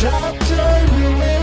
Chapter Ruin